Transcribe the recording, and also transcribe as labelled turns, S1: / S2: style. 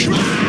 S1: Come!